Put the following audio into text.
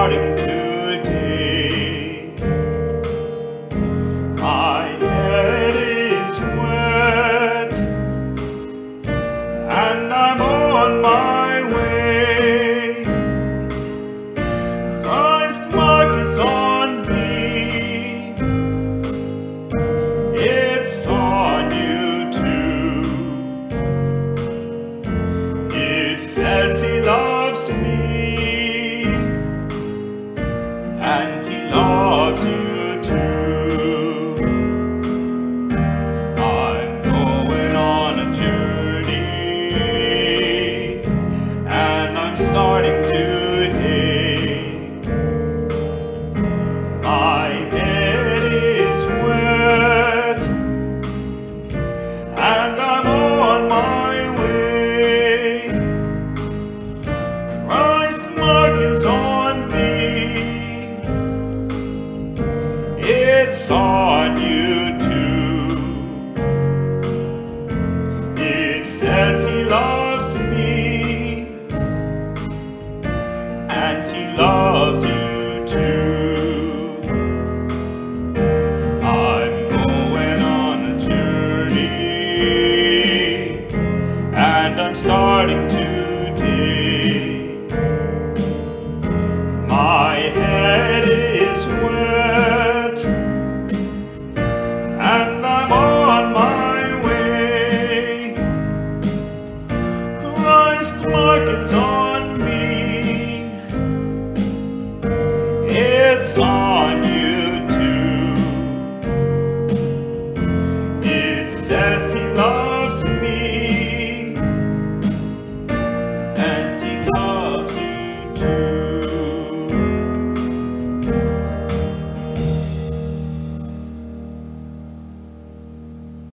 starting. My head is wet, and I'm. dark is on me. It's on.